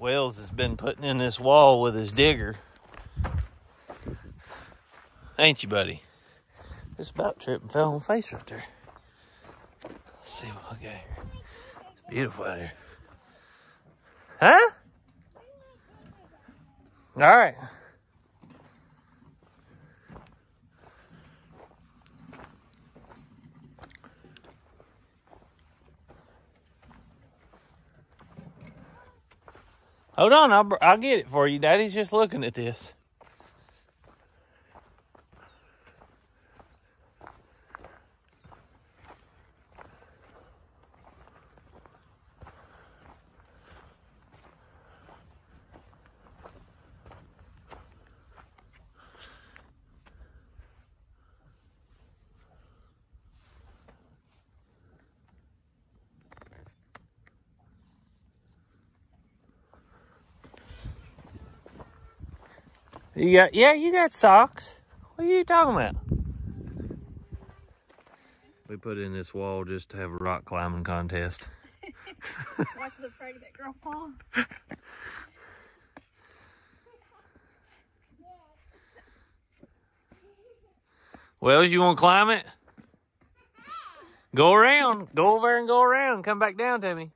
Wells has been putting in this wall with his digger. Ain't you, buddy? Just about tripped and fell on face right there. Let's see what we got here. It's beautiful out here. Huh? All right. Hold on, I'll, I'll get it for you. Daddy's just looking at this. You got yeah, you got socks. What are you talking about? We put in this wall just to have a rock climbing contest. Watch the pregnant girl fall. Wells, you want to climb it? Go around. Go over there and go around. Come back down to me.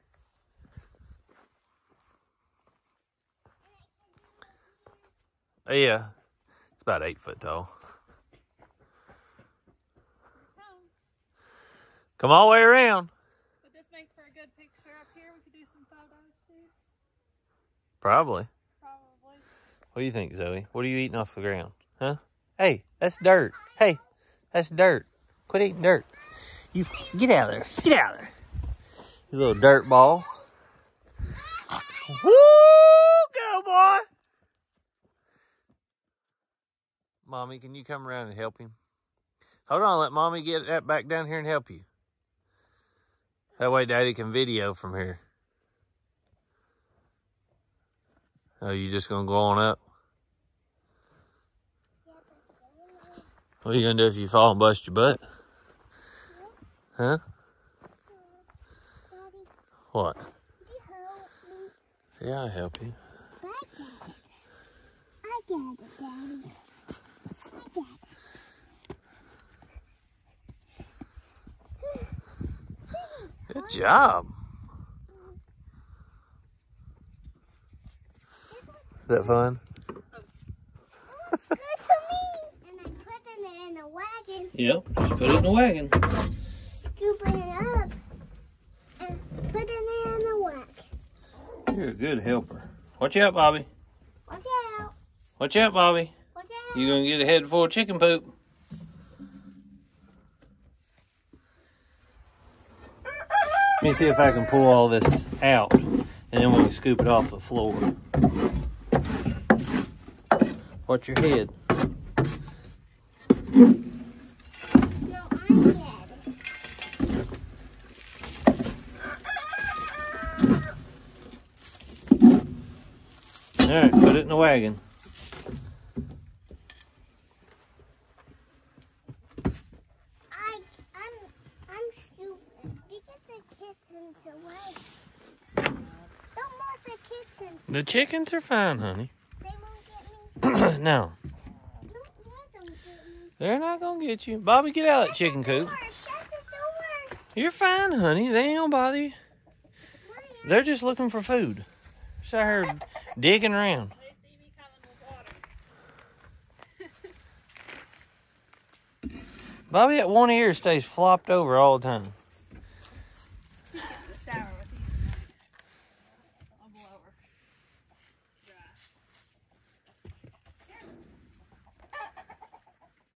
Oh, yeah. It's about eight foot tall. Come all the way around. Would this make for a good picture up here? We could do some photo shoots. Probably. Probably. What do you think, Zoe? What are you eating off the ground? Huh? Hey, that's dirt. Hey, that's dirt. Quit eating dirt. You get out of there. Get out of there. You little dirt ball. Woo! Go, boy. Mommy, can you come around and help him? Hold on, let mommy get that back down here and help you. That way daddy can video from here. Oh, you just gonna go on up? What are you gonna do if you fall and bust your butt? Huh? What? Yeah, I help you. I got it, Daddy. I got it. Good job. Is that fun? Good to me. And I put it in the wagon, Yep. Just put it in the wagon. scooping it up, and put it in the wagon. You're a good helper. Watch out, Bobby. Watch out. Watch out, Bobby. Watch out. You're gonna get a head full of chicken poop. Let me see if I can pull all this out and then we can scoop it off the floor. Watch your head. No, I get it. All right, put it in the wagon. The chickens are fine, honey. They won't get me. no, Don't let them get me. they're not gonna get you. Bobby, get out of that chicken coop. Door, Shut the door. You're fine, honey. They ain't gonna bother you. What are you- They're just looking for food. Just out here digging around. They see me coming with water. Bobby, that one ear stays flopped over all the time.